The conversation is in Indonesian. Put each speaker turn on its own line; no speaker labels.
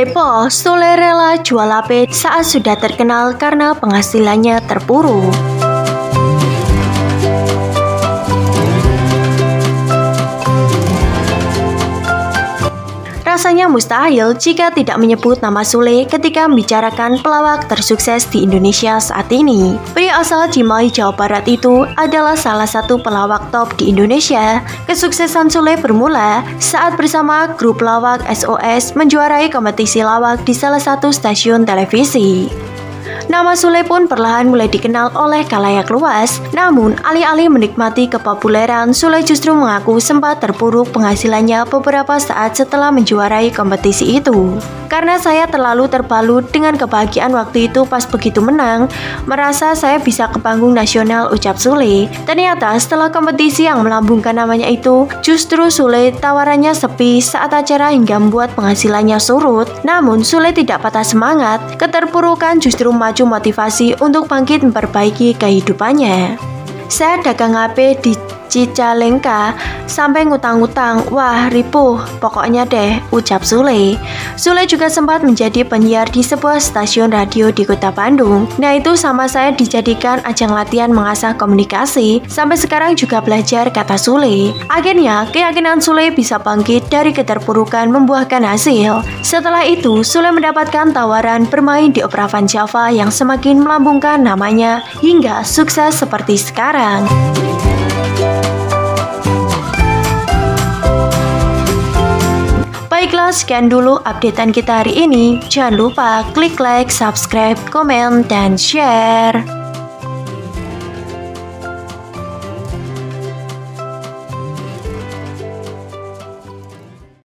Heboh, Sule rela jual HP saat sudah terkenal karena penghasilannya terpuruk. Rasanya mustahil jika tidak menyebut nama Sule ketika membicarakan pelawak tersukses di Indonesia saat ini. Pria asal Cimahi, Jawa Barat itu adalah salah satu pelawak top di Indonesia. Kesuksesan Sule bermula saat bersama grup lawak SOS menjuarai kompetisi lawak di salah satu stasiun televisi. Nama Sule pun perlahan mulai dikenal oleh kalayak luas. Namun, alih-alih menikmati kepopuleran, Sule justru mengaku sempat terpuruk penghasilannya beberapa saat setelah menjuarai kompetisi itu. Karena saya terlalu terbalut dengan kebahagiaan waktu itu pas begitu menang, merasa saya bisa ke panggung nasional ucap Sule. Ternyata setelah kompetisi yang melambungkan namanya itu, justru Sule tawarannya sepi saat acara hingga membuat penghasilannya surut. Namun Sule tidak patah semangat, keterpurukan justru maju memacu motivasi untuk bangkit memperbaiki kehidupannya. Saya dagang HP di Cicalengka sampai ngutang-ngutang. Wah, ripuh. Pokoknya deh, ucap Sule. Sule juga sempat menjadi penyiar di sebuah stasiun radio di kota Bandung. Nah, itu sama saya dijadikan ajang latihan mengasah komunikasi. Sampai sekarang juga belajar kata Sule. Akhirnya, keyakinan Sule bisa bangkit dari keterpurukan membuahkan hasil. Setelah itu, Sule mendapatkan tawaran bermain di opera Van Java yang semakin melambungkan namanya hingga sukses seperti sekarang. Sekian dulu updatean kita hari ini. Jangan lupa klik like, subscribe, komen, dan share.